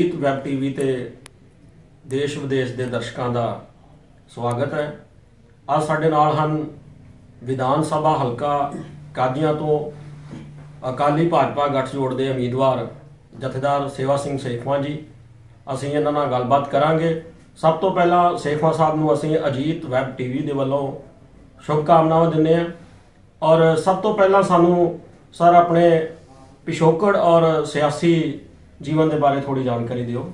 Ajit web TV ਤੇ ਦੇਸ਼ ਵਿਦੇਸ਼ ਦੇ ਦਰਸ਼ਕਾਂ ਦਾ ਸਵਾਗਤ ਹੈ। ਅੱਜ ਸਾਡੇ ਨਾਲ ਹਨ ਵਿਧਾਨ ਸਭਾ ਹਲਕਾ ਕਾਦੀਆਂ ਤੋਂ ਅਕਾਲੀ ਭਾਜਪਾ ਗੱਠਜੋੜ ਦੇ ਉਮੀਦਵਾਰ ਜਥੇਦਾਰ ਸੇਵਾ ਸਿੰਘ ਸੇਖਵਾਂ ਜੀ। ਅਸੀਂ ਇਹਨਾਂ ਨਾਲ ਗੱਲਬਾਤ ਕਰਾਂਗੇ। ਸਭ ਤੋਂ ਪਹਿਲਾਂ ਸੇਖਵਾਂ ਸਾਹਿਬ ਨੂੰ ਅਸੀਂ ਅਜੀਤ ਵੈਬ ਟੀਵੀ ਦੇ ਵੱਲੋਂ ਸ਼ੁਭ ਕਾਮਨਾਵਾਂ ਦਿੰਦੇ ਹਾਂ। ਔਰ ਸਭ ਤੋਂ ਪਹਿਲਾਂ ਸਾਨੂੰ ਸਰ ਆਪਣੇ ਪਿਛੋਕੜ ਔਰ ਸਿਆਸੀ ਜੀਵਨ ਦੇ ਬਾਰੇ ਥੋੜੀ ਜਾਣਕਾਰੀ ਦਿਓ।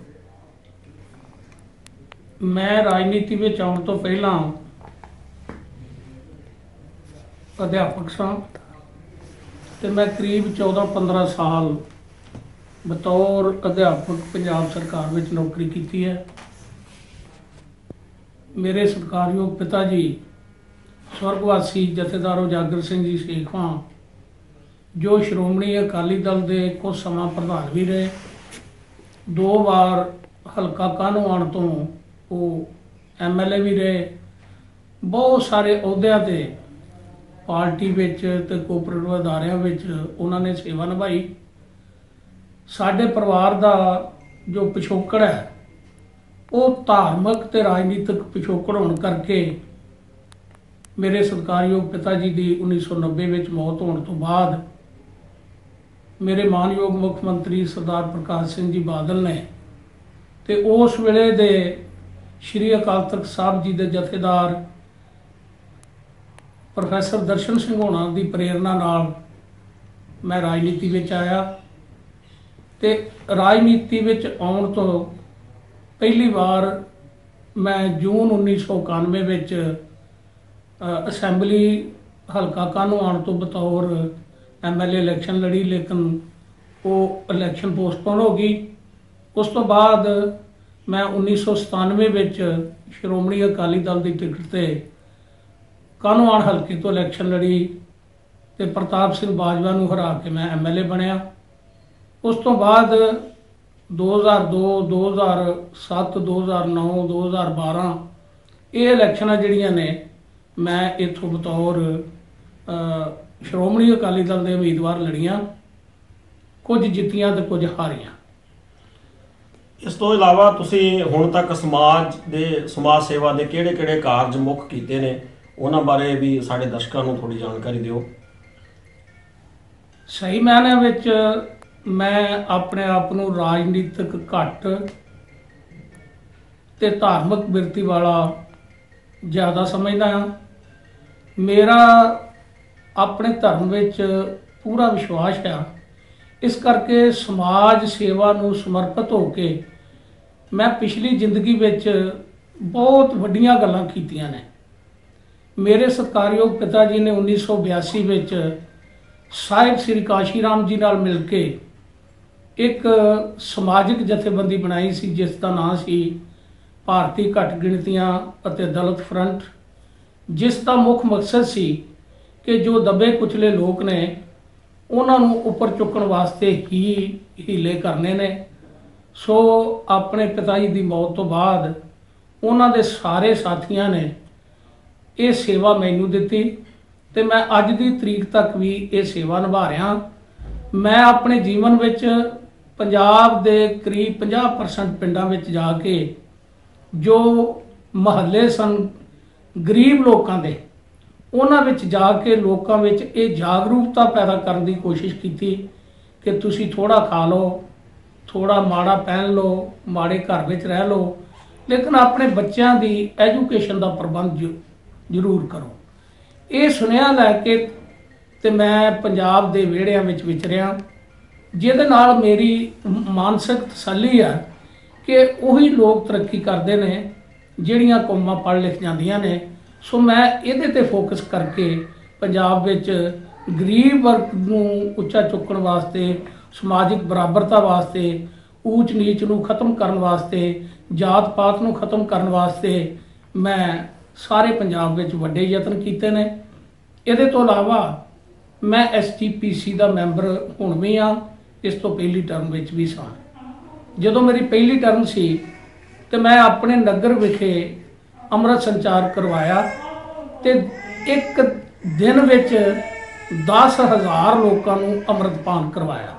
ਮੈਂ ਰਾਜਨੀਤੀ ਵਿੱਚ ਆਉਣ ਤੋਂ ਪਹਿਲਾਂ ਅਧਿਆਪਕ ਸਾਂ ਤੇ ਮੈਂ ਕਰੀਬ 14-15 ਸਾਲ ਬਤੌਰ ਅਧਿਆਪਕ ਪੰਜਾਬ ਸਰਕਾਰ ਵਿੱਚ ਨੌਕਰੀ ਕੀਤੀ ਹੈ। ਮੇਰੇ ਸਤਿਕਾਰਯੋਗ ਪਿਤਾ ਜੀ, ਸਵਰਗਵਾਸੀ ਜਥੇਦਾਰ ਉਜਾਗਰ ਸਿੰਘ ਜੀ ਸੇਖਵਾਂ, ਜੋ ਸ਼੍ਰੋਮਣੀ ਅਕਾਲੀ ਦਲ ਦੇ ਕੁਝ ਸਮਾਂ ਪ੍ਰਧਾਨ ਵੀ ਰਹੇ। ਦੋ ਵਾਰ ਹਲਕਾ ਕਾਹਨੂੰ ਆਉਣ ਤੋਂ ਉਹ ਐਮਐਲਏ ਵੀ ਰਹੇ। ਬਹੁਤ ਸਾਰੇ ਅਹੁਦਿਆਂ ਤੇ ਪਾਰਟੀ ਵਿੱਚ ਤੇ ਕੋਪਰੇਟਿਵ ਅਦਾਰਿਆਂ ਵਿੱਚ ਉਹਨਾਂ ਨੇ ਸੇਵਾ ਨਿਭਾਈ। ਸਾਡੇ ਪਰਿਵਾਰ ਦਾ ਜੋ ਪਿਛੋਕੜ ਹੈ, ਉਹ ਧਾਰਮਿਕ ਤੇ ਰਾਜਨੀਤਿਕ ਪਿਛੋਕੜ ਹੋਣ ਕਰਕੇ ਮੇਰੇ ਸਤਿਕਾਰਯੋਗ ਪਿਤਾ ਜੀ ਦੀ 1990 ਵਿੱਚ ਮੌਤ ਹੋਣ ਤੋਂ ਬਾਅਦ ਮੇਰੇ ਮਾਨਯੋਗ ਮੁੱਖ ਮੰਤਰੀ ਸਰਦਾਰ ਪ੍ਰਕਾਸ਼ ਸਿੰਘ ਜੀ ਬਾਦਲ ਨੇ ਤੇ ਉਸ ਵੇਲੇ ਦੇ ਸ਼੍ਰੀ ਅਕਾਲ ਤਖਤ ਸਾਹਿਬ ਜੀ ਦੇ ਜਥੇਦਾਰ ਪ੍ਰੋਫੈਸਰ ਦਰਸ਼ਨ ਸਿੰਘ ਹੋਣਾ ਦੀ ਪ੍ਰੇਰਣਾ ਨਾਲ ਮੈਂ ਰਾਜਨੀਤੀ ਵਿੱਚ ਆਇਆ ਤੇ ਰਾਜਨੀਤੀ ਵਿੱਚ ਆਉਣ ਤੋਂ ਪਹਿਲੀ ਵਾਰ ਮੈਂ ਜੂਨ 1991 ਵਿੱਚ ਅਸੈਂਬਲੀ ਹਲਕਾ ਕਾਹਨੂੰਵਾਨ ਤੋਂ ਬਤੌਰ ਐਮਐਲਏ ਇਲੈਕਸ਼ਨ ਲੜੀ, ਲੇਕਿਨ ਉਹ ਇਲੈਕਸ਼ਨ ਪੋਸਟਪੋਨ ਹੋ ਗਈ। ਉਸ ਤੋਂ ਬਾਅਦ ਮੈਂ 1997 ਵਿੱਚ ਸ਼੍ਰੋਮਣੀ ਅਕਾਲੀ ਦਲ ਦੀ ਟਿਕਟ ਤੇ ਕਾਹਨੂੰਵਾਨ ਹਲਕੇ ਤੋਂ ਇਲੈਕਸ਼ਨ ਲੜੀ ਤੇ ਪ੍ਰਤਾਪ ਸਿੰਘ ਬਾਜਵਾ ਨੂੰ ਹਰਾ ਕੇ ਮੈਂ ਐਮਐਲਏ ਬਣਿਆ। ਉਸ ਤੋਂ ਬਾਅਦ 2002 2007 2009 2012 ਇਹ ਇਲੈਕਸ਼ਨਾਂ ਜਿਹੜੀਆਂ ਨੇ, ਮੈਂ ਇਥੋਂ ਬਤੌਰ ਸ਼੍ਰੋਮਣੀ ਅਕਾਲੀ ਦਲ ਦੇ ਉਮੀਦਵਾਰ ਲੜੀਆਂ ਕੁਝ ਜਿੱਤੀਆਂ ਤੇ ਕੁਝ ਹਾਰੀਆਂ। ਇਸ ਤੋਂ ਇਲਾਵਾ ਤੁਸੀਂ ਹੁਣ ਤੱਕ ਸਮਾਜ ਦੇ ਸਮਾਜ ਸੇਵਾ ਦੇ ਕਿਹੜੇ-ਕਿਹੜੇ ਕਾਰਜ ਮੁੱਖ ਕੀਤੇ ਨੇ ਉਹਨਾਂ ਬਾਰੇ ਵੀ ਸਾਡੇ ਦਰਸ਼ਕਾਂ ਨੂੰ ਥੋੜੀ ਜਾਣਕਾਰੀ ਦਿਓ। ਸਹੀ ਮਾਇਨੇ ਵਿੱਚ ਮੈਂ ਆਪਣੇ ਆਪ ਨੂੰ ਰਾਜਨੀਤਿਕ ਘੱਟ ਤੇ ਧਾਰਮਿਕ ਬਿਰਤੀ ਵਾਲਾ ਜ਼ਿਆਦਾ ਸਮਝਦਾ ਹਾਂ। ਮੇਰਾ ਆਪਣੇ ਧਰਮ ਵਿੱਚ ਪੂਰਾ ਵਿਸ਼ਵਾਸ ਹੈ। ਇਸ ਕਰਕੇ ਸਮਾਜ ਸੇਵਾ ਨੂੰ ਸਮਰਪਿਤ ਹੋ ਕੇ ਮੈਂ ਪਿਛਲੀ ਜ਼ਿੰਦਗੀ ਵਿੱਚ ਬਹੁਤ ਵੱਡੀਆਂ ਗੱਲਾਂ ਕੀਤੀਆਂ ਨੇ। ਮੇਰੇ ਸਤਿਕਾਰਯੋਗ ਪਿਤਾ ਜੀ ਨੇ 1982 ਵਿੱਚ ਸਾਹਿਬ ਸ੍ਰੀ ਕਾਸ਼ੀ ਰਾਮ ਜੀ ਨਾਲ ਮਿਲ ਕੇ ਇੱਕ ਸਮਾਜਿਕ ਜਥੇਬੰਦੀ ਬਣਾਈ ਸੀ, ਜਿਸ ਦਾ ਨਾਂ ਸੀ ਭਾਰਤੀ ਘੱਟ ਗਿਣਤੀਆਂ ਅਤੇ ਦਲਿਤ ਫਰੰਟ, ਜਿਸ ਦਾ ਮੁੱਖ ਮਕਸਦ ਸੀ ਕਿ ਜੋ ਦੱਬੇ ਕੁਚਲੇ ਲੋਕ ਨੇ, ਉਹਨਾਂ ਨੂੰ ਉੱਪਰ ਚੁੱਕਣ ਵਾਸਤੇ ਹੀ ਹੀਲੇ ਕਰਨੇ ਨੇ। ਸੋ ਆਪਣੇ ਪਿਤਾ ਜੀ ਦੀ ਮੌਤ ਤੋਂ ਬਾਅਦ ਉਹਨਾਂ ਦੇ ਸਾਰੇ ਸਾਥੀਆਂ ਨੇ ਇਹ ਸੇਵਾ ਮੈਨੂੰ ਦਿੱਤੀ ਤੇ ਮੈਂ ਅੱਜ ਦੀ ਤਰੀਕ ਤੱਕ ਵੀ ਇਹ ਸੇਵਾ ਨਿਭਾ ਰਿਹਾ। ਮੈਂ ਆਪਣੇ ਜੀਵਨ ਵਿੱਚ ਪੰਜਾਬ ਦੇ ਕਰੀਬ 50% ਪਿੰਡਾਂ ਵਿੱਚ ਜਾ ਕੇ ਜੋ ਮਹੱਲੇ ਸਨ, ਗਰੀਬ ਲੋਕਾਂ ਦੇ ਉਹਨਾਂ ਵਿੱਚ ਜਾ ਕੇ ਲੋਕਾਂ ਵਿੱਚ ਇਹ ਜਾਗਰੂਕਤਾ ਪੈਦਾ ਕਰਨ ਦੀ ਕੋਸ਼ਿਸ਼ ਕੀਤੀ ਕਿ ਤੁਸੀਂ ਥੋੜਾ ਖਾ ਲਓ ਥੋੜਾ ਮਾੜਾ ਪਹਿਨ ਲਓ, ਮਾੜੇ ਘਰ ਵਿੱਚ ਰਹਿ ਲਓ, ਲੇਕਿਨ ਆਪਣੇ ਬੱਚਿਆਂ ਦੀ ਐਜੂਕੇਸ਼ਨ ਦਾ ਪ੍ਰਬੰਧ ਜ਼ਰੂਰ ਕਰੋ। ਇਹ ਸੁਨੇਹਾ ਲੈ ਕੇ ਤੇ ਮੈਂ ਪੰਜਾਬ ਦੇ ਵਿਹੜਿਆਂ ਵਿੱਚ ਵਿਚਰਿਆ, ਜਿਹਦੇ ਨਾਲ ਮੇਰੀ ਮਾਨਸਿਕ ਤਸੱਲੀ ਆ ਕਿ ਉਹੀ ਲੋਕ ਤਰੱਕੀ ਕਰਦੇ ਨੇ, ਜਿਹੜੀਆਂ ਕੌਮਾਂ ਪੜ੍ਹ ਲਿਖ ਜਾਂਦੀਆਂ ਨੇ ਸੋ ਮੈਂ ਇਹਦੇ ਤੇ ਫੋਕਸ ਕਰਕੇ ਪੰਜਾਬ ਵਿੱਚ ਗਰੀਬ ਵਰਗ ਨੂੰ ਉੱਚਾ ਚੁੱਕਣ ਵਾਸਤੇ, ਸਮਾਜਿਕ ਬਰਾਬਰਤਾ ਵਾਸਤੇ, ਊਚ ਨੀਚ ਨੂੰ ਖਤਮ ਕਰਨ ਵਾਸਤੇ, ਜਾਤ ਪਾਤ ਨੂੰ ਖਤਮ ਕਰਨ ਵਾਸਤੇ ਮੈਂ ਸਾਰੇ ਪੰਜਾਬ ਵਿੱਚ ਵੱਡੇ ਯਤਨ ਕੀਤੇ ਨੇ। ਇਹਦੇ ਤੋਂ ਇਲਾਵਾ ਮੈਂ ਐਸਟੀਪੀਸੀ ਦਾ ਮੈਂਬਰ ਹੁਣ ਵੀ ਆ ਇਸ ਤੋਂ ਪਹਿਲੀ ਟਰਮ ਵਿੱਚ ਵੀ ਸਾਂ। ਜਦੋਂ ਮੇਰੀ ਪਹਿਲੀ ਟਰਮ ਸੀ ਤੇ ਮੈਂ ਆਪਣੇ ਨਗਰ ਵਿਖੇ ਅੰਮ੍ਰਿਤ ਸੰਚਾਰ ਕਰਵਾਇਆ ਤੇ ਇੱਕ ਦਿਨ ਵਿੱਚ 10000 ਲੋਕਾਂ ਨੂੰ ਅੰਮ੍ਰਿਤਪਾਨ ਕਰਵਾਇਆ।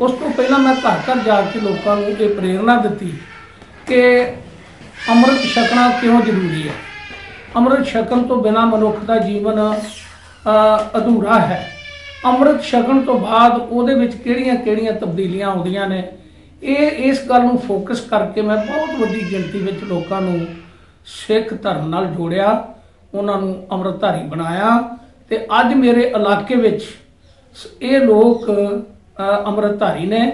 ਉਸ ਤੋਂ ਪਹਿਲਾਂ ਮੈਂ ਘਰ ਘਰ ਜਾ ਕੇ ਲੋਕਾਂ ਨੂੰ ਇਹ ਪ੍ਰੇਰਣਾ ਦਿੱਤੀ ਕਿ ਅੰਮ੍ਰਿਤ ਛਕਣਾ ਕਿਉਂ ਜ਼ਰੂਰੀ ਹੈ? ਅੰਮ੍ਰਿਤ ਛਕਣ ਤੋਂ ਬਿਨਾ ਮਨੁੱਖ ਦਾ ਜੀਵਨ ਅਧੂਰਾ ਹੈ। ਅੰਮ੍ਰਿਤ ਛਕਣ ਤੋਂ ਬਾਅਦ ਉਹਦੇ ਵਿੱਚ ਕਿਹੜੀਆਂ-ਕਿਹੜੀਆਂ ਤਬਦੀਲੀਆਂ ਆਉਂਦੀਆਂ ਨੇ? ਇਹ ਇਸ ਗੱਲ ਨੂੰ ਫੋਕਸ ਕਰਕੇ ਮੈਂ ਬਹੁਤ ਵੱਡੀ ਗਿਣਤੀ ਵਿੱਚ ਲੋਕਾਂ ਨੂੰ ਸਿੱਖ ਧਰਮ ਨਾਲ ਜੋੜਿਆ, ਉਹਨਾਂ ਨੂੰ ਅੰਮ੍ਰਿਤਧਾਰੀ ਬਣਾਇਆ ਤੇ ਅੱਜ ਮੇਰੇ ਇਲਾਕੇ ਵਿੱਚ ਸ- ਇਹ ਲੋਕ ਅੰਮ੍ਰਿਤਧਾਰੀ ਨੇ।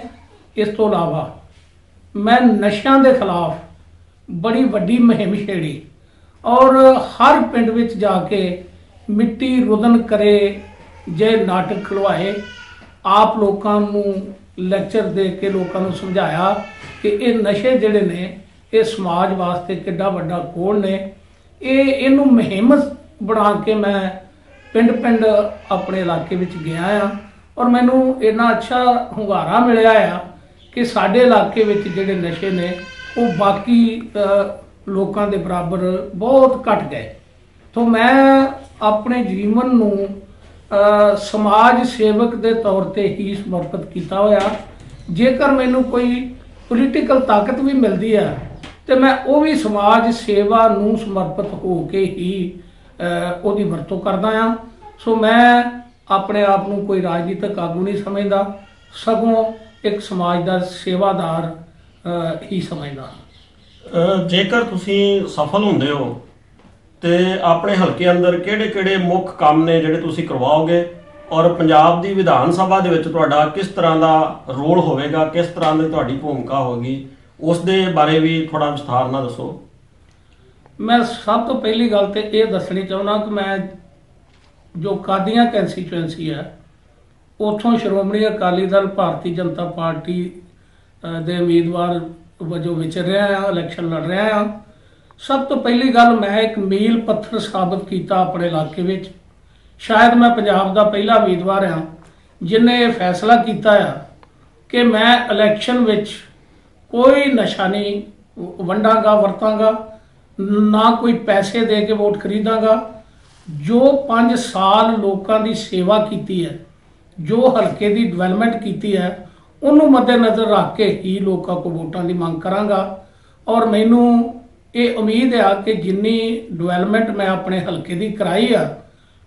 ਇਸ ਤੋਂ ਇਲਾਵਾ ਮੈਂ ਨਸ਼ਿਆਂ ਦੇ ਖਿਲਾਫ ਬੜੀ ਵੱਡੀ ਮੁਹਿੰਮ ਛੇੜੀ ਔਰ ਹਰ ਪਿੰਡ ਵਿੱਚ ਜਾ ਕੇ ਮਿੱਟੀ ਰੁਦਨ ਕਰੇ, ਜੇ ਨਾਟਕ ਖਲਵਾਏ, ਆਪ ਲੋਕਾਂ ਨੂੰ ਲੈਕਚਰ ਦੇ ਕੇ ਲੋਕਾਂ ਨੂੰ ਸਮਝਾਇਆ ਕਿ ਇਹ ਨਸ਼ੇ ਜਿਹੜੇ ਨੇ ਇਹ ਸਮਾਜ ਵਾਸਤੇ ਕਿੱਡਾ ਵੱਡਾ ਕੋਲ ਨੇ। ਇਹ, ਇਹਨੂੰ ਮੁਹਿੰਮ ਬਣਾ ਕੇ ਮੈਂ ਪਿੰਡ-ਪਿੰਡ ਆਪਣੇ ਇਲਾਕੇ ਵਿੱਚ ਗਿਆ ਆ ਔਰ ਮੈਨੂੰ ਇੰਨਾ ਅੱਛਾ ਹੁੰਗਾਰਾ ਮਿਲਿਆ ਆ ਕਿ ਸਾਡੇ ਇਲਾਕੇ ਵਿੱਚ ਜਿਹੜੇ ਨਸ਼ੇ ਨੇ, ਉਹ ਬਾਕੀ ਲੋਕਾਂ ਦੇ ਬਰਾਬਰ ਬਹੁਤ ਘਟ ਗਏ। ਤੋਂ ਮੈਂ ਆਪਣੇ ਜੀਵਨ ਨੂੰ ਸਮਾਜ ਸੇਵਕ ਦੇ ਤੌਰ ਤੇ ਹੀ ਸਮਰਪਿਤ ਕੀਤਾ ਹੋਇਆ। ਜੇਕਰ ਮੈਨੂੰ ਕੋਈ ਪੋਲੀਟੀਕਲ ਤਾਕਤ ਵੀ ਮਿਲਦੀ ਹੈ ਤੇ ਮੈਂ ਉਹ ਵੀ ਸਮਾਜ ਸੇਵਾ ਨੂੰ ਸਮਰਪਿਤ ਹੋ ਕੇ ਹੀ ਉਹਦੀ ਵਰਤੋਂ ਕਰਦਾ ਆ ਸੋ ਮੈਂ ਆਪਣੇ ਆਪ ਨੂੰ ਕੋਈ ਰਾਜਨੀਤਿਕ ਆਗੂ ਨਹੀਂ ਸਮਝਦਾ। ਸਗੋਂ ਇੱਕ ਸਮਾਜ ਦਾ ਸੇਵਾਦਾਰ ਹੀ ਸਮਝਦਾ ਜੇਕਰ ਤੁਸੀਂ ਸਫਲ ਹੁੰਦੇ ਹੋ, ਤੇ ਆਪਣੇ ਹਲਕੇ ਅੰਦਰ ਕਿਹੜੇ-ਕਿਹੜੇ ਮੁੱਖ ਕੰਮ ਨੇ ਜਿਹੜੇ ਤੁਸੀਂ ਕਰਵਾਓਗੇ? ਔਰ ਪੰਜਾਬ ਦੀ ਵਿਧਾਨ ਸਭਾ ਦੇ ਵਿੱਚ ਤੁਹਾਡਾ ਕਿਸ ਤਰ੍ਹਾਂ ਦਾ ਰੋਲ ਹੋਵੇਗਾ? ਕਿਸ ਤਰ੍ਹਾਂ ਦੀ ਤੁਹਾਡੀ ਭੂਮਿਕਾ ਹੋਵੇਗੀ? ਉਸ ਦੇ ਬਾਰੇ ਵੀ ਥੋੜਾ ਵਿਸਥਾਰ ਨਾਲ ਦੱਸੋ। ਮੈਂ ਸਭ ਤੋਂ ਪਹਿਲੀ ਗੱਲ ਤੇ ਇਹ ਦੱਸਣੀ ਚਾਹੁੰਦਾ ਕਿ ਮੈਂ ਜੋ ਕਾਦੀਆਂ ਕੈਂਸਟੀਚੁਐਂਸੀ ਹੈ, ਉਥੋਂ ਸ਼੍ਰੋਮਣੀ ਅਕਾਲੀ ਦਲ, ਭਾਰਤੀ ਜਨਤਾ ਪਾਰਟੀ ਦੇ ਉਮੀਦਵਾਰ ਵਜੋਂ ਵਿਚਰ ਰਿਹਾ ਆ ਇਲੈਕਸ਼ਨ ਲੜ ਰਿਹਾ ਆ। ਸਭ ਤੋਂ ਪਹਿਲੀ ਗੱਲ ਮੈਂ ਇੱਕ ਮੀਲ ਪੱਥਰ ਸਾਬਤ ਕੀਤਾ ਆਪਣੇ ਇਲਾਕੇ ਵਿੱਚ। ਸ਼ਾਇਦ ਮੈਂ ਪੰਜਾਬ ਦਾ ਪਹਿਲਾ ਉਮੀਦਵਾਰ ਹਾਂ, ਜਿਨੇ ਇਹ ਫੈਸਲਾ ਕੀਤਾ ਆ ਕਿ ਮੈਂ ਇਲੈਕਸ਼ਨ ਵਿੱਚ ਕੋਈ ਨਸ਼ਾ ਨਹੀਂ, ਵੰਡਾਂਗਾ, ਵਰਤਾਂਗਾ, ਨਾ ਕੋਈ ਪੈਸੇ ਦੇ ਕੇ ਵੋਟ ਖਰੀਦਾਂਗਾ। ਜੋ 5 ਸਾਲ ਲੋਕਾਂ ਦੀ ਸੇਵਾ ਕੀਤੀ ਹੈ, ਜੋ ਹਲਕੇ ਦੀ ਡਿਵੈਲਪਮੈਂਟ ਕੀਤੀ ਹੈ, ਉਹਨੂੰ ਮੱਦੇਨਜ਼ਰ ਰੱਖ ਕੇ ਹੀ ਲੋਕਾਂ ਕੋ ਵੋਟਾਂ ਦੀ ਮੰਗ ਕਰਾਂਗਾ। ਔਰ ਮੈਨੂੰ ਇਹ ਉਮੀਦ ਆ ਕਿ ਜਿੰਨੀ ਡਿਵੈਲਪਮੈਂਟ ਮੈਂ ਆਪਣੇ ਹਲਕੇ ਦੀ ਕਰਾਈ ਆ,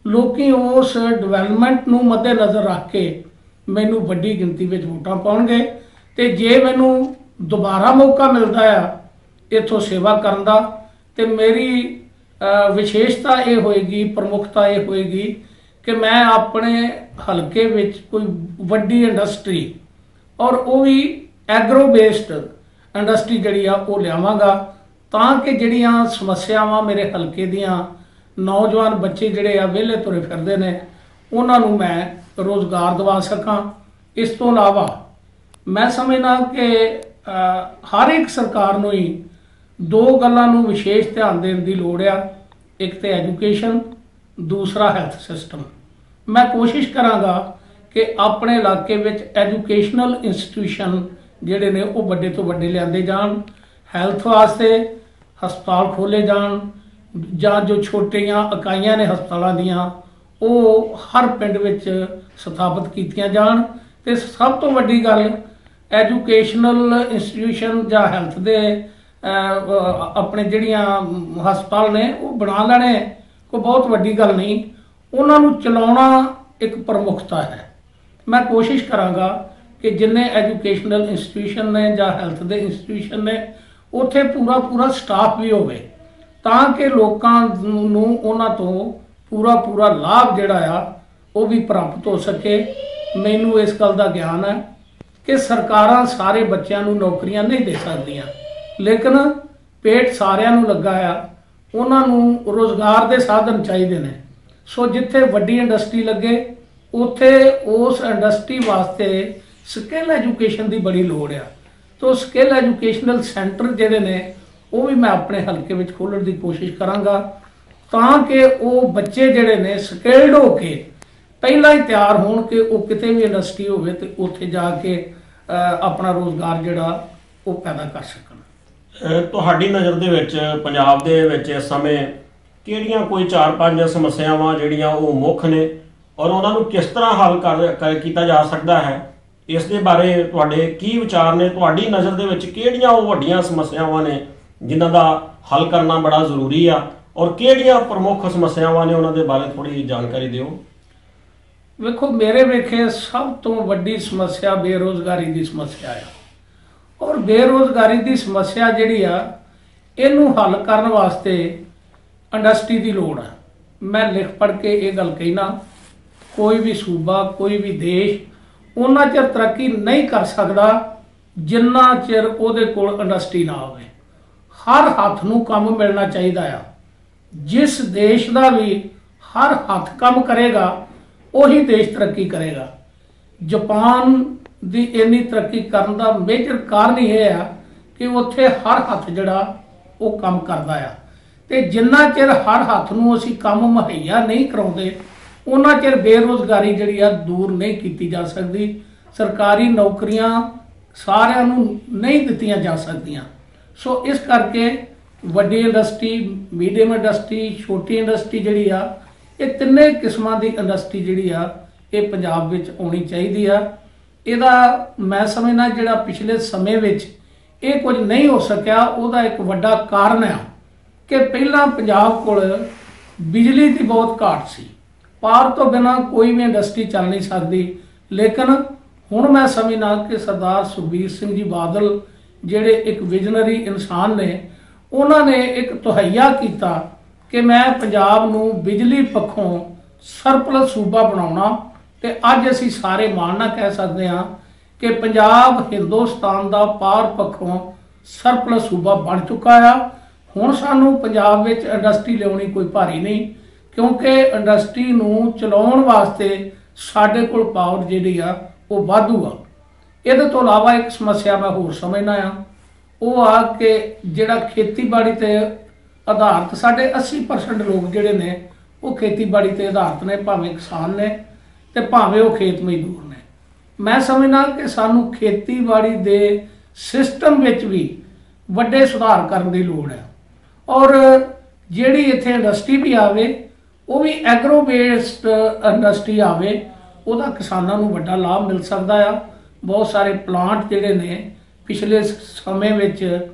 ਲੋਕੀ ਉਸ ਡਿਵੈਲਪਮੈਂਟ ਨੂੰ ਮੱਦੇਨਜ਼ਰ ਰੱਖ ਕੇ ਮੈਨੂੰ ਵੱਡੀ ਗਿਣਤੀ ਵਿੱਚ ਵੋਟਾਂ ਪਾਉਣਗੇ। ਤੇ ਜੇ ਮੈਨੂੰ ਦੁਬਾਰਾ ਮੌਕਾ ਮਿਲਦਾ ਆ ਇਥੋਂ ਸੇਵਾ ਕਰਨ ਦਾ। ਤੇ ਮੇਰੀ ਵਿਸ਼ੇਸ਼ਤਾ ਇਹ ਹੋਏਗੀ, ਪ੍ਰਮੁੱਖਤਾ ਇਹ ਹੋਏਗੀ ਕਿ ਮੈਂ ਆਪਣੇ ਹਲਕੇ ਵਿੱਚ ਕੋਈ ਵੱਡੀ ਇੰਡਸਟਰੀ ਔਰ ਉਹ ਵੀ ਐਗਰੋ ਬੇਸਡ ਇੰਡਸਟਰੀ ਜਿਹੜੀ ਆ ਉਹ ਲਿਆਵਾਂਗਾ ਤਾਂ ਕਿ ਜਿਹੜੀਆਂ ਸਮੱਸਿਆਵਾਂ ਮੇਰੇ ਹਲਕੇ ਦੀਆਂ ਨੌਜਵਾਨ ਬੱਚੇ ਜਿਹੜੇ ਆ ਵਿਹਲੇ ਤੁਰੇ ਫਿਰਦੇ ਨੇ, ਉਹਨਾਂ ਨੂੰ ਮੈਂ ਰੋਜ਼ਗਾਰ ਦਿਵਾ ਸਕਾਂ। ਇਸ ਤੋਂ ਇਲਾਵਾ ਮੈਂ ਸਮਝਦਾ ਕਿ ਹਰ ਇੱਕ ਸਰਕਾਰ ਨੂੰ ਹੀ ਦੋ ਗੱਲਾਂ ਨੂੰ ਵਿਸ਼ੇਸ਼ ਧਿਆਨ ਦੇਣ ਦੀ ਲੋੜ ਆ। ਇੱਕ ਤੇ ਐਜੂਕੇਸ਼ਨ, ਦੂਸਰਾ ਹੈਲਥ ਸਿਸਟਮ। ਮੈਂ ਕੋਸ਼ਿਸ਼ ਕਰਾਂਗਾ ਕਿ ਆਪਣੇ ਇਲਾਕੇ ਵਿੱਚ ਐਜੂਕੇਸ਼ਨਲ ਇੰਸਟੀਟਿਊਸ਼ਨ ਜਿਹੜੇ ਨੇ ਉਹ ਵੱਡੇ ਤੋਂ ਵੱਡੇ ਲਿਆਂਦੇ ਜਾਣ, ਹੈਲਥ ਵਾਸਤੇ ਹਸਪਤਾਲ ਖੋਲੇ ਜਾਣ, ਜਾਂ ਜੋ ਛੋਟੀਆਂ ਇਕਾਈਆਂ ਨੇ ਹਸਪਤਾਲਾਂ ਦੀਆਂ, ਉਹ ਹਰ ਪਿੰਡ ਵਿੱਚ ਸਥਾਪਿਤ ਕੀਤੀਆਂ ਜਾਣ। ਤੇ ਸਭ ਤੋਂ ਵੱਡੀ ਗੱਲ ਐਜੂਕੇਸ਼ਨਲ ਇੰਸਟੀਟਿਊਸ਼ਨ ਜਾਂ ਹੈਲਥ ਦੇ ਆਪਣੇ ਜਿਹੜੀਆਂ ਹਸਪਤਾਲ ਨੇ, ਉਹ ਬਣਾ ਲੈਣੇ। ਕੋਈ ਬਹੁਤ ਵੱਡੀ ਗੱਲ ਨਹੀਂ। ਉਹਨਾਂ ਨੂੰ ਚਲਾਉਣਾ ਇੱਕ ਪ੍ਰਮੁੱਖਤਾ ਹੈ। ਮੈਂ ਕੋਸ਼ਿਸ਼ ਕਰਾਂਗਾ ਕਿ ਜਿੰਨੇ ਐਜੂਕੇਸ਼ਨਲ ਇੰਸਟੀਟਿਊਸ਼ਨ ਨੇ ਜਾਂ ਹੈਲਥ ਦੇ ਇੰਸਟੀਟਿਊਸ਼ਨ ਨੇ, ਉੱਥੇ ਪੂਰਾ ਪੂਰਾ ਸਟਾਫ ਵੀ ਹੋਵੇ, ਤਾਂ ਕਿ ਲੋਕਾਂ ਨੂੰ ਉਹਨਾਂ ਤੋਂ ਪੂਰਾ ਪੂਰਾ ਲਾਭ ਜਿਹੜਾ ਆ, ਉਹ ਵੀ ਪ੍ਰਾਪਤ ਹੋ ਸਕੇ। ਮੈਨੂੰ ਇਸ ਗੱਲ ਦਾ ਗਿਆਨ ਹੈ ਕਿ ਸਰਕਾਰਾਂ ਸਾਰੇ ਬੱਚਿਆਂ ਨੂੰ ਨੌਕਰੀਆਂ ਨਹੀਂ ਦੇ ਸਕਦੀਆਂ। ਲੇਕਿਨ ਪੇਟ ਸਾਰਿਆਂ ਨੂੰ ਲੱਗਾ ਆ। ਉਹਨਾਂ ਨੂੰ ਰੋਜ਼ਗਾਰ ਦੇ ਸਾਧਨ ਚਾਹੀਦੇ ਨੇ। ਸੋ ਜਿੱਥੇ ਵੱਡੀ ਇੰਡਸਟਰੀ ਲੱਗੇ, ਉੱਥੇ ਉਸ ਇੰਡਸਟਰੀ ਵਾਸਤੇ ਸਕਿੱਲ ਐਜੂਕੇਸ਼ਨ ਦੀ ਬੜੀ ਲੋੜ ਆ। ਤੋ ਸਕਿੱਲ ਐਜੂਕੇਸ਼ਨਲ ਸੈਂਟਰ ਜਿਹੜੇ ਨੇ, ਉਹ ਵੀ ਮੈਂ ਆਪਣੇ ਹਲਕੇ ਵਿੱਚ ਖੋਲ੍ਹਣ ਦੀ ਕੋਸ਼ਿਸ਼ ਕਰਾਂਗਾ। ਤਾਂ ਕਿ ਉਹ ਬੱਚੇ ਜਿਹੜੇ ਨੇ, ਸਕਿਲਡ ਹੋ ਕੇ ਪਹਿਲਾਂ ਹੀ ਤਿਆਰ ਹੋਣ ਕਿ ਉਹ ਕਿਤੇ ਵੀ ਇੰਡਸਟਰੀ ਹੋਵੇ ਤੇ ਉੱਥੇ ਜਾ ਕੇ ਆਪਣਾ ਰੋਜ਼ਗਾਰ ਜਿਹੜਾ ਉਹ ਪੈਦਾ ਕਰ ਸਕਣ। ਤੁਹਾਡੀ ਨਜ਼ਰ ਦੇ ਵਿੱਚ, ਪੰਜਾਬ ਦੇ ਵਿੱਚ ਇਸ ਸਮੇਂ ਕਿਹੜੀਆਂ ਕੋਈ 4-5 ਸਮੱਸਿਆਵਾਂ ਜਿਹੜੀਆਂ ਉਹ ਮੁੱਖ ਨੇ ਔਰ ਉਹਨਾਂ ਨੂੰ ਕਿਸ ਤਰ੍ਹਾਂ ਹੱਲ ਕਰ, ਕਰ- ਕੀਤਾ ਜਾ ਸਕਦਾ ਹੈ? ਇਸ ਦੇ ਬਾਰੇ ਤੁਹਾਡੇ ਕੀ ਵਿਚਾਰ ਨੇ? ਤੁਹਾਡੀ ਨਜ਼ਰ ਦੇ ਵਿੱਚ ਕਿਹੜੀਆਂ ਉਹ ਵੱਡੀਆਂ ਸਮੱਸਿਆਵਾਂ ਨੇ ਜਿਨ੍ਹਾਂ ਦਾ ਹੱਲ ਕਰਨਾ ਬੜਾ ਜ਼ਰੂਰੀ ਆ? ਔਰ ਕਿਹੜੀਆਂ ਪ੍ਰਮੁੱਖ ਸਮੱਸਿਆਵਾਂ ਨੇ ਉਹਨਾਂ ਦੇ ਬਾਰੇ ਥੋੜੀ ਜਾਣਕਾਰੀ ਦਿਓ। ਵੇਖੋ, ਮੇਰੇ ਵੇਖੇ ਸਭ ਤੋਂ ਵੱਡੀ ਸਮੱਸਿਆ ਬੇਰੋਜ਼ਗਾਰੀ ਦੀ ਸਮੱਸਿਆ ਆ। ਔਰ ਬੇਰੋਜ਼ਗਾਰੀ ਦੀ ਸਮੱਸਿਆ ਜਿਹੜੀ ਆ, ਇਹਨੂੰ ਹੱਲ ਕਰਨ ਵਾਸਤੇ ਇੰਡਸਟਰੀ ਦੀ ਲੋੜ ਆ। ਮੈਂ ਲਿਖ ਪੜ ਕੇ ਇਹ ਗੱਲ ਕਹਿਣਾ, ਕੋਈ ਵੀ ਸੂਬਾ, ਕੋਈ ਵੀ ਦੇਸ਼ ਉਹਨਾਂ ਚਿਰ ਤਰੱਕੀ ਨਹੀਂ ਕਰ ਸਕਦਾ ਜਿੰਨਾ ਚਿਰ ਉਹਦੇ ਕੋਲ ਇੰਡਸਟਰੀ ਨਾ ਹੋਵੇ। ਹਰ ਹੱਥ ਨੂੰ ਕੰਮ ਮਿਲਣਾ ਚਾਹੀਦਾ ਆ। ਜਿਸ ਦੇਸ਼ ਦਾ ਵੀ ਹਰ ਹੱਥ ਕੰਮ ਕਰੇਗਾ ਉਹੀ ਦੇਸ਼ ਤਰੱਕੀ ਕਰੇਗਾ। ਜਾਪਾਨ ਦੀ ਇੰਨੀ ਤਰੱਕੀ ਕਰਨ ਦਾ ਮੇਜਰ ਕਾਰਨ ਇਹ ਆ ਕਿ ਉੱਥੇ ਹਰ ਹੱਥ ਜਿਹੜਾ ਉਹ ਕੰਮ ਕਰਦਾ ਆ। ਤੇ ਜਿੰਨਾ ਚਿਰ ਹਰ ਹੱਥ ਨੂੰ ਅਸੀਂ ਕੰਮ ਮੁਹੱਈਆ ਨਹੀਂ ਕਰਾਉਂਦੇ, ਉਹਨਾਂ ਚਿਰ ਬੇਰੋਜ਼ਗਾਰੀ ਜਿਹੜੀ ਆ ਦੂਰ ਨਹੀਂ ਕੀਤੀ ਜਾ ਸਕਦੀ। ਸਰਕਾਰੀ ਨੌਕਰੀਆਂ ਸਾਰਿਆਂ ਨੂੰ ਨਹੀਂ ਦਿੱਤੀਆਂ ਜਾ ਸਕਦੀਆਂ। ਸੋ ਇਸ ਕਰਕੇ ਵੱਡੀ ਇੰਡਸਟਰੀ ਮੀਡੀਅਮ ਇੰਡਸਟਰੀ, ਛੋਟੀ ਇੰਡਸਟਰੀ ਜਿਹੜੀ ਆ ਇਹ ਤਿੰਨੇ ਕਿਸਮਾਂ ਦੀ ਇੰਡਸਟਰੀ ਜਿਹੜੀ ਆ, ਇਹ ਪੰਜਾਬ ਵਿੱਚ ਆਉਣੀ ਚਾਹੀਦੀ ਆ। ਇਹਦਾ ਮੈਂ ਸਮਝਣਾ ਜਿਹੜਾ ਪਿਛਲੇ ਸਮੇਂ ਵਿੱਚ ਇਹ ਕੁਝ ਨਹੀਂ ਹੋ ਸਕਿਆ, ਉਹਦਾ ਇੱਕ ਵੱਡਾ ਕਾਰਨ ਆ ਕਿ ਪਹਿਲਾਂ ਪੰਜਾਬ ਕੋਲ ਬਿਜਲੀ ਦੀ ਬਹੁਤ ਘਾਟ ਸੀ। ਪਾਰ ਤੋਂ ਬਿਨਾ ਕੋਈ ਵੀ ਇੰਡਸਟਰੀ ਚੱਲ ਨਹੀਂ ਸਕਦੀ। ਲੇਕਿਨ ਹੁਣ ਮੈਂ ਸਮਝਣਾ ਕਿ ਸਰਦਾਰ ਸੁਖਬੀਰ ਸਿੰਘ ਜੀ ਬਾਦਲ, ਜਿਹੜੇ ਇੱਕ ਵਿਜ਼ਨਰੀ ਇਨਸਾਨ ਨੇ, ਉਹਨਾਂ ਨੇ ਇੱਕ ਤਹਈਆ ਕੀਤਾ ਕਿ ਮੈਂ ਪੰਜਾਬ ਨੂੰ ਬਿਜਲੀ ਪੱਖੋਂ ਸਰਪਲਸ ਸੂਬਾ ਬਣਾਉਣਾ ਤੇ ਅੱਜ ਅਸੀਂ ਸਾਰੇ ਮਾਣ ਨਾਲ ਕਹਿ ਸਕਦੇ ਹਾਂ ਕਿ ਪੰਜਾਬ ਹਿੰਦੁਸਤਾਨ ਦਾ ਪਾਰ ਪੱਖੋਂ ਸਰਪਲਸ ਸੂਬਾ ਬਣ ਚੁੱਕਾ ਆ। ਹੁਣ ਸਾਨੂੰ ਪੰਜਾਬ ਵਿੱਚ ਇੰਡਸਟਰੀ ਲਿਆਉਣੀ ਕੋਈ ਭਾਰੀ ਨਹੀਂ, ਕਿਉਂਕਿ ਇੰਡਸਟਰੀ ਨੂੰ ਚਲਾਉਣ ਵਾਸਤੇ ਸਾਡੇ ਕੋਲ ਪਾਵਰ ਜਿਹੜੀ ਆ, ਉਹ ਵਾਧੂ ਆ। ਇਹਦੇ ਤੋਂ ਇਲਾਵਾ ਇੱਕ ਸਮੱਸਿਆ ਮੈਂ ਹੋਰ ਸਮਝਦਾ ਆ। ਉਹ ਆ ਕਿ ਜਿਹੜਾ ਖੇਤੀਬਾੜੀ ਤੇ ਆਧਾਰਿਤ ਸਾਡੇ 80% ਲੋਕ ਜਿਹੜੇ ਨੇ, ਉਹ ਖੇਤੀਬਾੜੀ ਤੇ ਆਧਾਰਿਤ ਨੇ, ਭਾਵੇਂ ਕਿਸਾਨ ਨੇ ਤੇ ਭਾਵੇਂ ਉਹ ਖੇਤ ਮਜ਼ਦੂਰ ਨੇ। ਮੈਂ ਸਮਝਦਾ ਕਿ ਸਾਨੂੰ ਖੇਤੀਬਾੜੀ ਦੇ ਸਿਸਟਮ ਵਿੱਚ ਵੀ ਵੱਡੇ ਸੁਧਾਰ ਕਰਨ ਦੀ ਲੋੜ ਹੈ। ਔਰ ਜਿਹੜੀ ਇੱਥੇ ਇੰਡਸਟਰੀ ਵੀ ਆਵੇ, ਉਹ ਵੀ ਐਗਰੋ ਬੇਸਡ ਇੰਡਸਟਰੀ ਆਵੇ, ਉਹਦਾ ਕਿਸਾਨਾਂ ਨੂੰ ਵੱਡਾ ਲਾਭ ਮਿਲ ਸਕਦਾ ਆ। ਬਹੁਤ ਸਾਰੇ ਪਲਾਂਟ ਜਿਹੜੇ ਨੇ, ਪਿਛਲੇ ਸਮੇਂ ਵਿੱਚ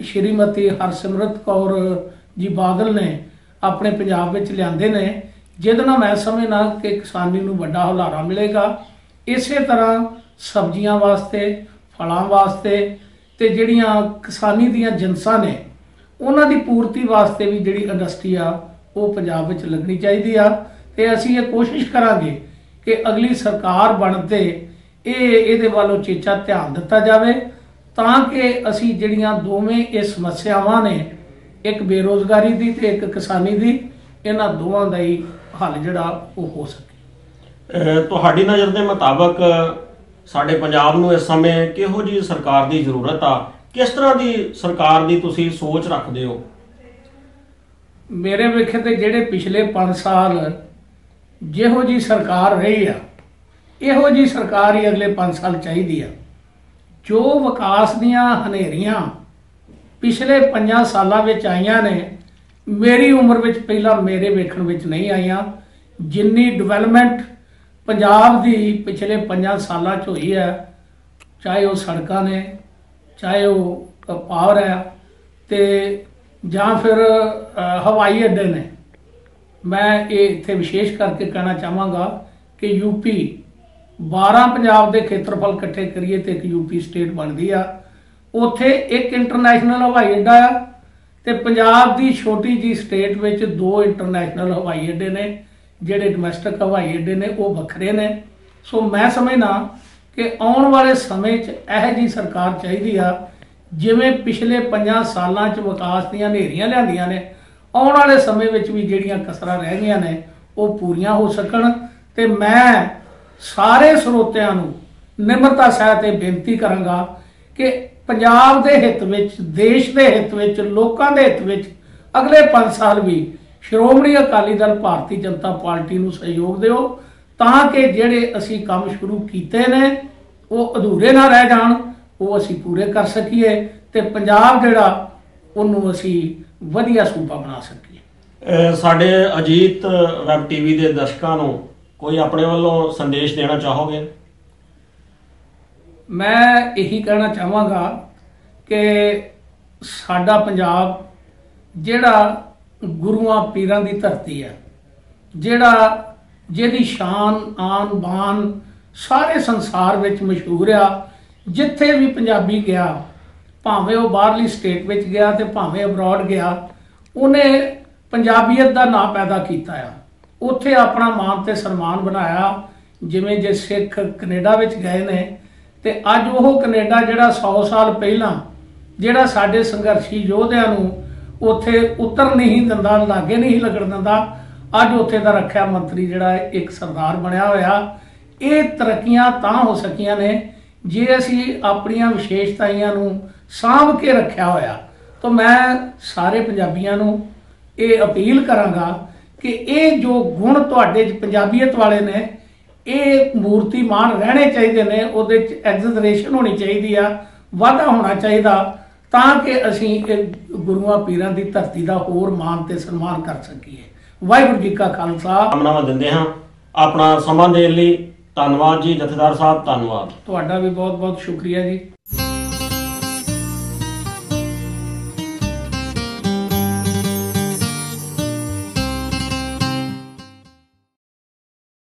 ਸ਼੍ਰੀਮਤੀ ਹਰਸਿਮਰਤ ਕੌਰ ਜੀ ਬਾਦਲ ਨੇ ਆਪਣੇ ਪੰਜਾਬ ਵਿੱਚ ਲਿਆਂਦੇ ਨੇ, ਜਿਹਦੇ ਨਾਲ ਮੈਂ ਸਮਝਣਾ ਕਿ ਕਿਸਾਨੀ ਨੂੰ ਵੱਡਾ ਹੁਲਾਰਾ ਮਿਲੇਗਾ। ਇਸੇ ਤਰ੍ਹਾਂ ਸਬਜ਼ੀਆਂ ਵਾਸਤੇ, ਫਲਾਂ ਵਾਸਤੇ ਤੇ ਜਿਹੜੀਆਂ ਕਿਸਾਨੀ ਦੀਆਂ ਜਿਨਸਾਂ ਨੇ, ਉਹਨਾਂ ਦੀ ਪੂਰਤੀ ਵਾਸਤੇ ਵੀ ਜਿਹੜੀ ਇੰਡਸਟਰੀ ਆ, ਉਹ ਪੰਜਾਬ ਵਿੱਚ ਲੱਗਣੀ ਚਾਹੀਦੀ ਆ। ਤੇ ਅਸੀਂ ਇਹ ਕੋਸ਼ਿਸ਼ ਕਰਾਂਗੇ ਕਿ ਅਗਲੀ ਸਰਕਾਰ ਬਣਦੇ ਇਹ, ਇਹਦੇ ਵੱਲੋਂ ਚੇਚਾ ਧਿਆਨ ਦਿੱਤਾ ਜਾਵੇ। ਤਾਂ ਕਿ ਅਸੀਂ ਜਿਹੜੀਆਂ ਦੋਵੇਂ ਇਹ ਸਮੱਸਿਆਵਾਂ ਨੇ ਇੱਕ ਬੇਰੋਜ਼ਗਾਰੀ ਦੀ ਤੇ ਇੱਕ ਕਿਸਾਨੀ ਦੀ ਇਹਨਾਂ ਦੋਵਾਂ ਦਾ ਹੀ ਹੱਲ ਜਿਹੜਾ ਉਹ ਹੋ ਸਕੇ। ਤੁਹਾਡੀ ਨਜ਼ਰ ਦੇ ਮੁਤਾਬਕ ਸਾਡੇ ਪੰਜਾਬ ਨੂੰ ਇਸ ਸਮੇਂ ਕਿਹੋ ਜੀ ਸਰਕਾਰ ਦੀ ਜ਼ਰੂਰਤ ਆ? ਕਿਸ ਤਰ੍ਹਾਂ ਦੀ ਸਰਕਾਰ ਦੀ ਤੁਸੀਂ ਸੋਚ ਰੱਖਦੇ ਹੋ? ਮੇਰੇ ਵੇਖੇ ਤੇ ਜਿਹੜੇ ਪਿਛਲੇ 5 ਸਾਲ ਜਿਹੋ ਜੀ ਸਰਕਾਰ ਰਹੀ ਆ ਇਹੋ ਜੀ ਸਰਕਾਰ ਹੀ ਅਗਲੇ 5 ਸਾਲ ਚਾਹੀਦੀ ਆ। ਜੋ ਵਿਕਾਸ ਦੀਆਂ ਹਨੇਰੀਆਂ ਪਿਛਲੇ 5 ਸਾਲਾਂ ਵਿੱਚ ਆਈਆਂ ਨੇ, ਮੇਰੀ ਉਮਰ ਵਿੱਚ ਪਹਿਲਾਂ ਮੇਰੇ ਵੇਖਣ ਵਿੱਚ ਨਹੀਂ ਆਈਆਂ। ਜਿੰਨੀ ਡਿਵੈਲਪਮੈਂਟ ਪੰਜਾਬ ਦੀ ਪਿਛਲੇ 5 ਸਾਲਾਂ 'ਚ ਹੋਈ ਹੈ, ਚਾਹੇ ਉਹ ਸੜਕਾਂ ਨੇ, ਚਾਹੇ ਉਹ ਪਾਵਰ ਹੈ ਤੇ ਜਾਂ ਫਿਰ ਹਵਾਈ ਅੱਡੇ ਨੇ। ਮੈਂ ਇਹ ਇੱਥੇ ਵਿਸ਼ੇਸ਼ ਕਰਕੇ ਕਹਿਣਾ ਚਾਹਾਂਗਾ ਕਿ ਯੂਪੀ 12 ਪੰਜਾਬ ਦੇ ਖੇਤਰਫਲ ਇਕੱਠੇ ਕਰੀਏ ਤੇ ਇੱਕ ਯੂਪੀ ਸਟੇਟ ਬਣਦੀ ਆ। ਉੱਥੇ ਇੱਕ ਇੰਟਰਨੈਸ਼ਨਲ ਹਵਾਈ ਅੱਡਾ ਆ ਤੇ ਪੰਜਾਬ ਦੀ ਛੋਟੀ ਜੀ ਸਟੇਟ ਵਿੱਚ ਦੋ ਇੰਟਰਨੈਸ਼ਨਲ ਹਵਾਈ ਅੱਡੇ ਨੇ, ਜਿਹੜੇ ਡੋਮੈਸਟਿਕ ਹਵਾਈ ਅੱਡੇ ਨੇ, ਉਹ ਵੱਖਰੇ ਨੇ। ਸੋ ਮੈਂ ਸਮਝਣਾ ਕਿ ਆਉਣ ਵਾਲੇ ਸਮੇਂ 'ਚ ਇਹ ਜੀ ਸਰਕਾਰ ਚਾਹੀਦੀ ਆ, ਜਿਵੇਂ ਪਿਛਲੇ 5 ਸਾਲਾਂ 'ਚ ਵਿਕਾਸ ਦੀਆਂ ਹਨੇਰੀਆਂ ਲਿਆਂਦੀਆਂ ਨੇ, ਆਉਣ ਵਾਲੇ ਸਮੇਂ ਵਿੱਚ ਵੀ ਜਿਹੜੀਆਂ ਕਸਰਾਂ ਰਹਿ ਗਈਆਂ ਨੇ, ਉਹ ਪੂਰੀਆਂ ਹੋ ਸਕਣ। ਤੇ ਮੈਂ ਸਾਰੇ ਸਰੋਤਿਆਂ ਨੂੰ ਨਿਮਰਤਾ ਸਹਿਤ ਤੇ ਬੇਨਤੀ ਕਰਾਂਗਾ ਕਿ ਪੰਜਾਬ ਦੇ ਹਿੱਤ ਵਿੱਚ, ਦੇਸ਼ ਦੇ ਹਿੱਤ ਵਿੱਚ, ਲੋਕਾਂ ਦੇ ਹਿੱਤ ਵਿੱਚ ਅਗਲੇ 5 ਸਾਲ ਵੀ ਸ਼੍ਰੋਮਣੀ ਅਕਾਲੀ ਦਲ ਭਾਰਤੀ ਜਨਤਾ ਪਾਰਟੀ ਨੂੰ ਸਹਿਯੋਗ ਦਿਓ ਤਾਂ ਕਿ ਜਿਹੜੇ ਅਸੀਂ ਕੰਮ ਸ਼ੁਰੂ ਕੀਤੇ ਨੇ, ਉਹ ਅਧੂਰੇ ਨਾ ਰਹਿ ਜਾਣ, ਉਹ ਅਸੀਂ ਪੂਰੇ ਕਰ ਸਕੀਏ ਤੇ ਪੰਜਾਬ ਜਿਹੜਾ, ਉਹਨੂੰ ਅਸੀਂ ਵਧੀਆ ਸੂਬਾ ਬਣਾ ਸਕੀਏ। ਸਾਡੇ ਅਜੀਤ ਵੈਬ ਟੀਵੀ ਦੇ ਦਰਸ਼ਕਾਂ ਨੂੰ ਕੋਈ ਆਪਣੇ ਵੱਲੋਂ ਸੰਦੇਸ਼ ਦੇਣਾ ਚਾਹੋਗੇ? ਮੈਂ ਇਹੀ ਕਹਿਣਾ ਚਾਹਾਂਗਾ ਕਿ ਸਾਡਾ ਪੰਜਾਬ ਜਿਹੜਾ ਗੁਰੂਆਂ ਪੀਰਾਂ ਦੀ ਧਰਤੀ ਹੈ, ਜਿਹੜਾ ਜਿਹਦੀ ਸ਼ਾਨ, ਆਨ, ਬਾਨ ਸਾਰੇ ਸੰਸਾਰ ਵਿੱਚ ਮਸ਼ਹੂਰ ਆ, ਜਿੱਥੇ ਵੀ ਪੰਜਾਬੀ ਗਿਆ, ਭਾਵੇਂ ਉਹ ਬਾਹਰਲੀ ਸਟੇਟ ਵਿੱਚ ਗਿਆ ਤੇ ਭਾਵੇਂ ਅਬਰੋਡ ਗਿਆ, ਉਹਨੇ ਪੰਜਾਬੀਅਤ ਦਾ ਨਾਂ ਪੈਦਾ ਕੀਤਾ ਆ। ਉੱਥੇ ਆਪਣਾ ਮਾਨ ਤੇ ਸਨਮਾਨ ਬਣਾਇਆ ਜਿਵੇਂ ਜੇ ਸਿੱਖ ਕੈਨੇਡਾ ਵਿੱਚ ਗਏ ਨੇ ਤੇ ਅੱਜ ਉਹ ਕੈਨੇਡਾ ਜਿਹੜਾ 100 ਸਾਲ ਪਹਿਲਾਂ ਜਿਹੜਾ ਸਾਡੇ ਸੰਘਰਸ਼ੀ ਯੋਧਿਆਂ ਨੂੰ ਉੱਥੇ ਉਤਰ ਨਹੀਂ ਦਿੰਦਾ ਲਾਗੇ ਨਹੀਂ ਲੱਗਣ ਦਿੰਦਾ ਅੱਜ ਉੱਥੇ ਦਾ ਰੱਖਿਆ ਮੰਤਰੀ ਜਿਹੜਾ ਹੈ, ਇੱਕ ਸਰਦਾਰ ਬਣਿਆ ਹੋਇਆ। ਇਹ ਤਰੱਕੀਆਂ ਤਾਂ ਹੋ ਸਕੀਆਂ ਨੇ ਜੇ ਅਸੀਂ ਆਪਣੀਆਂ ਵਿਸ਼ੇਸ਼ਤਾਈਆਂ ਨੂੰ ਸਾਂਭ ਕੇ ਰੱਖਿਆ ਹੋਇਆ। ਤਾਂ ਮੈਂ ਸਾਰੇ ਪੰਜਾਬੀਆਂ ਨੂੰ ਇਹ ਅਪੀਲ ਕਰਾਂਗਾ ਕਿ ਇਹ ਜੋ ਗੁਣ ਤੁਹਾਡੇ ਚ ਪੰਜਾਬੀਅਤ ਵਾਲੇ ਨੇ ਇਹ ਮੂਰਤੀਮਾਨ ਰਹਿਣੇ ਚਾਹੀਦੇ ਨੇ ਉਹਦੇ ਚ ਐਗਜ਼ੈਜਰੇਸ਼ਨ ਹੋਣੀ ਚਾਹੀਦੀ ਆ ਵਾਧਾ ਹੋਣਾ ਚਾਹੀਦਾ ਤਾਂ ਕਿ ਅਸੀਂ ਇਹ ਗੁਰੂਆਂ ਪੀਰਾਂ ਦੀ ਧਰਤੀ ਦਾ ਹੋਰ ਮਾਣ ਤੇ ਸਨਮਾਨ ਕਰ ਸਕੀਏ। ਵਾਹਿਗੁਰੂ ਜੀ ਕਾ ਖਾਲਸਾ। ਕਾਮਨਾਵਾਂ ਦਿੰਦੇ ਹਾਂ। ਆਪਣਾ ਸਮਾਂ ਦੇਣ ਲਈ ਧੰਨਵਾਦ ਜੀ ਜਥੇਦਾਰ ਸਾਹਿਬ ਧੰਨਵਾਦ। ਤੁਹਾਡਾ ਵੀ ਬਹੁਤ ਬਹੁਤ ਸ਼ੁਕਰੀਆ ਜੀ।